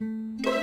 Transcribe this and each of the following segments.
Yay!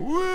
Whee!